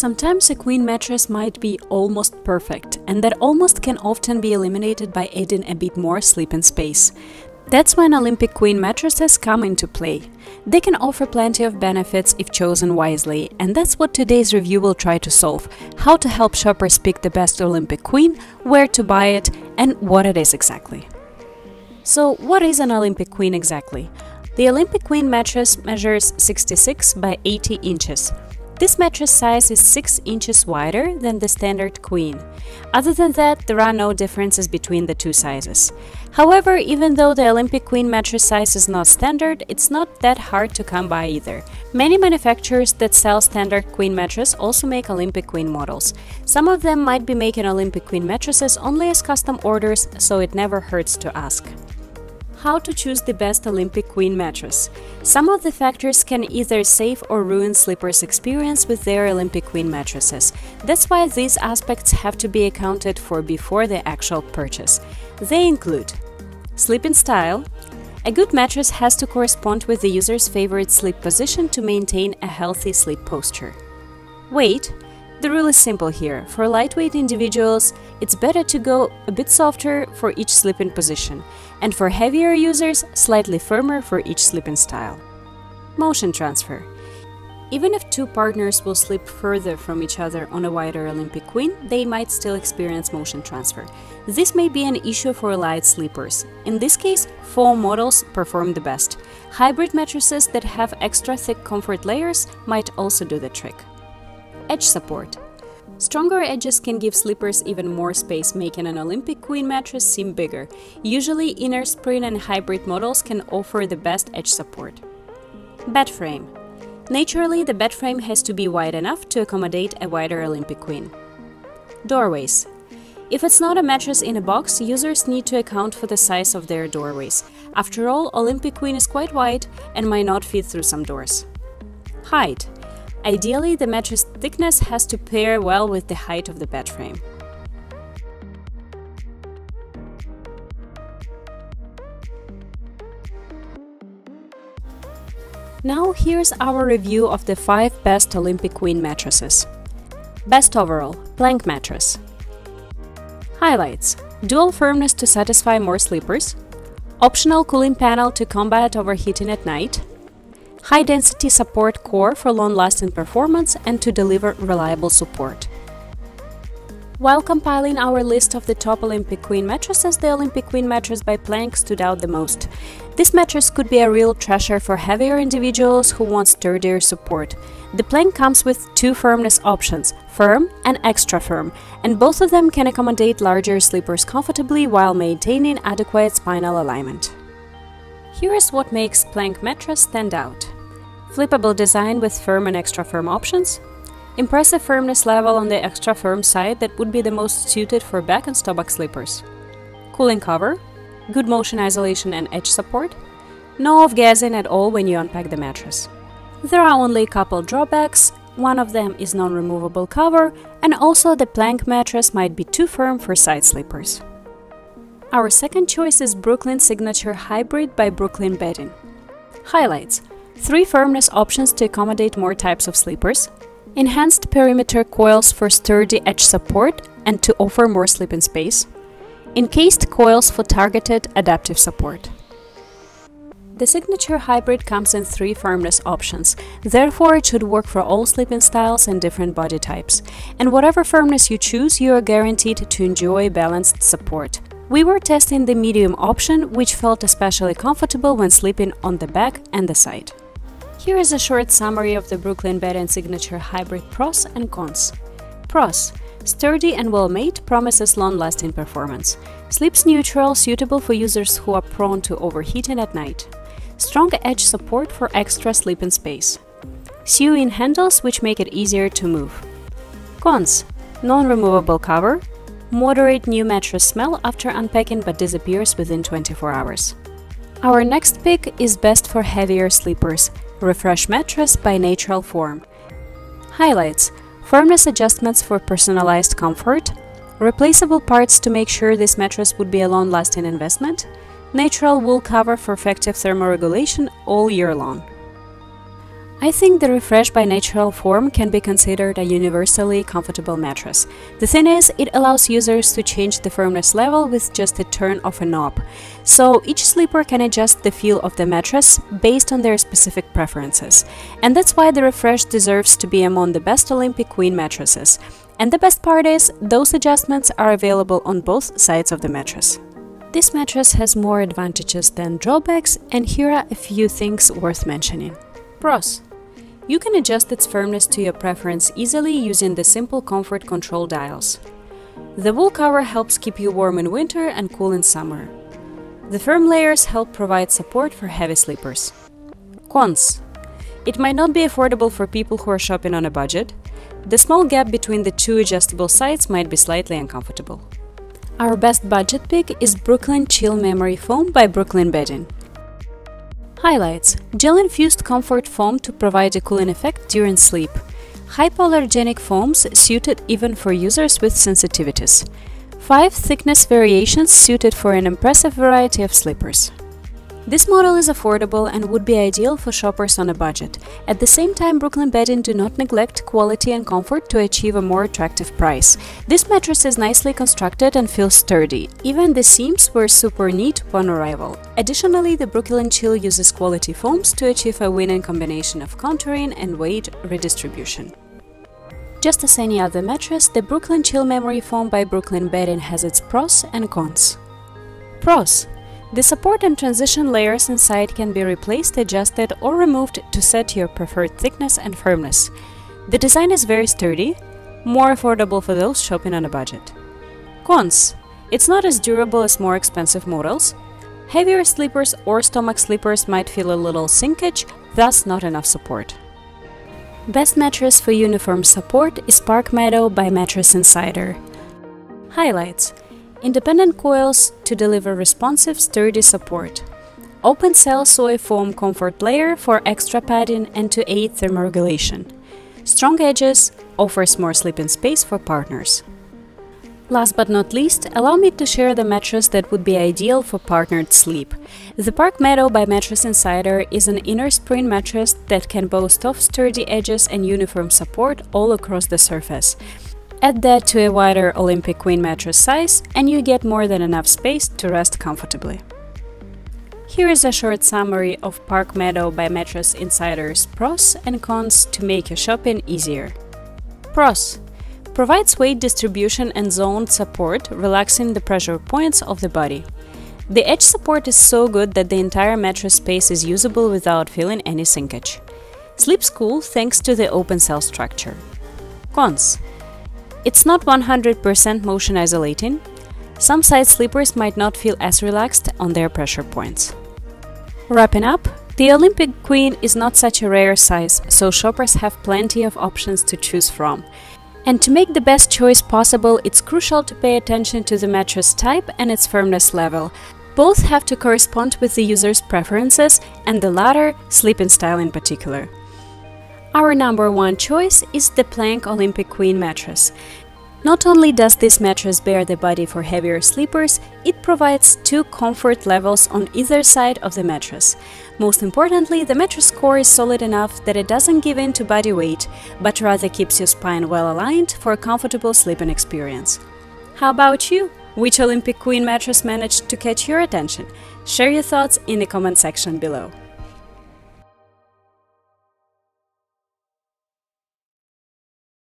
Sometimes a queen mattress might be almost perfect, and that almost can often be eliminated by adding a bit more sleeping space. That's when Olympic Queen mattresses come into play. They can offer plenty of benefits if chosen wisely, and that's what today's review will try to solve how to help shoppers pick the best Olympic Queen, where to buy it, and what it is exactly. So, what is an Olympic Queen exactly? The Olympic Queen mattress measures 66 by 80 inches. This mattress size is 6 inches wider than the standard queen. Other than that, there are no differences between the two sizes. However, even though the Olympic Queen mattress size is not standard, it's not that hard to come by either. Many manufacturers that sell standard queen mattress also make Olympic Queen models. Some of them might be making Olympic Queen mattresses only as custom orders, so it never hurts to ask. How to choose the best Olympic Queen mattress. Some of the factors can either save or ruin sleepers' experience with their Olympic Queen mattresses. That's why these aspects have to be accounted for before the actual purchase. They include sleeping style. A good mattress has to correspond with the user's favorite sleep position to maintain a healthy sleep posture. Weight. The rule is simple here. For lightweight individuals, it's better to go a bit softer for each sleeping position, and for heavier users, slightly firmer for each sleeping style. Motion transfer. Even if two partners will sleep further from each other on a wider Olympic queen, they might still experience motion transfer. This may be an issue for light sleepers. In this case, foam models perform the best. Hybrid mattresses that have extra thick comfort layers might also do the trick. Edge support. Stronger edges can give sleepers even more space, making an Olympic Queen mattress seem bigger. Usually, inner spring and hybrid models can offer the best edge support. Bed frame. Naturally, the bed frame has to be wide enough to accommodate a wider Olympic Queen. Doorways. If it's not a mattress in a box, users need to account for the size of their doorways. After all, Olympic Queen is quite wide and might not fit through some doors. Height. Ideally, the mattress thickness has to pair well with the height of the bed frame. Now here's our review of the 5 best Olympic Queen mattresses. Best overall, plank mattress. Highlights Dual firmness to satisfy more sleepers. Optional cooling panel to combat overheating at night high density support core for long lasting performance and to deliver reliable support. While compiling our list of the top Olympic Queen mattresses, the Olympic Queen mattress by Plank stood out the most. This mattress could be a real treasure for heavier individuals who want sturdier support. The Plank comes with two firmness options, firm and extra firm, and both of them can accommodate larger sleepers comfortably while maintaining adequate spinal alignment. Here is what makes Plank mattress stand out. Flippable design with firm and extra firm options. Impressive firmness level on the extra firm side that would be the most suited for back and stomach sleepers. Cooling cover. Good motion isolation and edge support. No off-gassing at all when you unpack the mattress. There are only a couple drawbacks. One of them is non-removable cover, and also the plank mattress might be too firm for side sleepers. Our second choice is Brooklyn Signature Hybrid by Brooklyn Bedding. Highlights Three firmness options to accommodate more types of sleepers, enhanced perimeter coils for sturdy edge support and to offer more sleeping space, encased coils for targeted adaptive support. The Signature Hybrid comes in three firmness options, therefore it should work for all sleeping styles and different body types. And whatever firmness you choose, you are guaranteed to enjoy balanced support. We were testing the medium option, which felt especially comfortable when sleeping on the back and the side. Here is a short summary of the Brooklyn Bedding Signature Hybrid pros and cons. Pros Sturdy and well made, promises long lasting performance. Sleeps neutral, suitable for users who are prone to overheating at night. Strong edge support for extra sleeping space. Sew-in handles which make it easier to move. Cons Non removable cover, moderate new mattress smell after unpacking but disappears within 24 hours. Our next pick is best for heavier sleepers, Refresh Mattress by Natural Form. Highlights Firmness adjustments for personalized comfort, replaceable parts to make sure this mattress would be a long-lasting investment, natural wool cover for effective thermoregulation all year long. I think the Refresh by Natural Form can be considered a universally comfortable mattress. The thing is, it allows users to change the firmness level with just a turn of a knob, so each sleeper can adjust the feel of the mattress based on their specific preferences. And that's why the Refresh deserves to be among the best Olympic Queen mattresses. And the best part is, those adjustments are available on both sides of the mattress. This mattress has more advantages than drawbacks, and here are a few things worth mentioning. Pros you can adjust its firmness to your preference easily using the simple comfort control dials. The wool cover helps keep you warm in winter and cool in summer. The firm layers help provide support for heavy sleepers. Cons It might not be affordable for people who are shopping on a budget. The small gap between the two adjustable sides might be slightly uncomfortable. Our best budget pick is Brooklyn Chill Memory Foam by Brooklyn Bedding. Highlights Gel-infused comfort foam to provide a cooling effect during sleep. Hypoallergenic foams suited even for users with sensitivities. 5 thickness variations suited for an impressive variety of sleepers. This model is affordable and would be ideal for shoppers on a budget. At the same time, Brooklyn Bedding do not neglect quality and comfort to achieve a more attractive price. This mattress is nicely constructed and feels sturdy. Even the seams were super neat upon arrival. Additionally, the Brooklyn Chill uses quality foams to achieve a winning combination of contouring and weight redistribution. Just as any other mattress, the Brooklyn Chill Memory Foam by Brooklyn Bedding has its pros and cons. Pros the support and transition layers inside can be replaced, adjusted or removed to set your preferred thickness and firmness. The design is very sturdy, more affordable for those shopping on a budget. Cons It's not as durable as more expensive models. Heavier sleepers or stomach sleepers might feel a little sinkage, thus not enough support. Best mattress for uniform support is Park Meadow by Mattress Insider. Highlights Independent coils to deliver responsive, sturdy support. Open cell soy foam comfort layer for extra padding and to aid thermoregulation. Strong edges offers more sleeping space for partners. Last but not least, allow me to share the mattress that would be ideal for partnered sleep. The Park Meadow by Mattress Insider is an inner spring mattress that can boast of sturdy edges and uniform support all across the surface. Add that to a wider Olympic Queen mattress size and you get more than enough space to rest comfortably. Here is a short summary of Park Meadow by Mattress Insider's pros and cons to make your shopping easier. Pros Provides weight distribution and zoned support, relaxing the pressure points of the body. The edge support is so good that the entire mattress space is usable without feeling any sinkage. Sleeps cool thanks to the open cell structure. Cons it's not 100% motion isolating. Some side sleepers might not feel as relaxed on their pressure points. Wrapping up, the Olympic Queen is not such a rare size, so shoppers have plenty of options to choose from. And to make the best choice possible, it's crucial to pay attention to the mattress type and its firmness level. Both have to correspond with the user's preferences, and the latter, sleeping style in particular. Our number one choice is the Plank Olympic Queen mattress. Not only does this mattress bear the body for heavier sleepers, it provides two comfort levels on either side of the mattress. Most importantly, the mattress core is solid enough that it doesn't give in to body weight, but rather keeps your spine well aligned for a comfortable sleeping experience. How about you? Which Olympic Queen mattress managed to catch your attention? Share your thoughts in the comment section below.